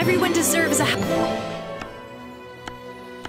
Everyone deserves a.